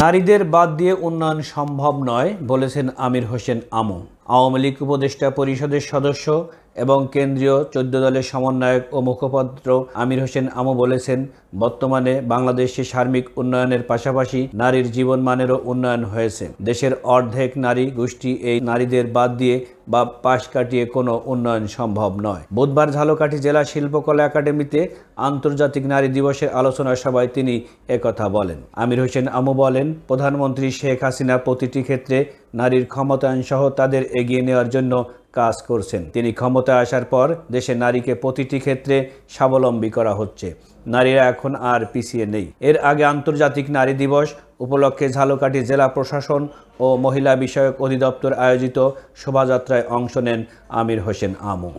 নারীদের বাদ দিয়ে উন্নয়ন সম্ভব নয়, বলেছেন আমির হোসেন আমু। আওয়ামী লীগ উপদেষ্টা পরিষদের সদস্য এবং কেন্দ্রীয় চোদ্দ দলের সমন্বয়ক ও মুখপাত্র আমির হোসেন আমু বলেছেন, বর্তমানে বাংলাদেশে সার্বিক উন্নয়নের পাশাপাশি নারীর জীবনমানেরও উন্নয়ন হয়েছে। দেশের অর্ধেক নারী গোষ্ঠী এই নারীদের বাদ দিয়ে বা পাশ কাটিয়ে কোনো উন্নয়ন সম্ভব নয়। বুধবার ঝালকাঠি জেলা শিল্পকলা একাডেমিতে আন্তর্জাতিক নারী দিবসের আলোচনা সভায় তিনি একথা বলেন। আমির হোসেন আমু বলেন, প্রধানমন্ত্রী শেখ হাসিনা প্রতিটি ক্ষেত্রে নারীর ক্ষমতায়ন সহ তাদের এগিয়ে নেওয়ার জন্য কাজ করছেন। তিনি ক্ষমতায় আসার পর দেশে নারীকে প্রতিটি ক্ষেত্রে স্বাবলম্বী করা হচ্ছে। নারীরা এখন আর পিছিয়ে নেই। এর আগে আন্তর্জাতিক নারী দিবস উপলক্ষে ঝালকাঠি জেলা প্রশাসন ও মহিলা বিষয়ক অধিদপ্তর আয়োজিত শোভাযাত্রায় অংশ নেন আমির হোসেন আমু।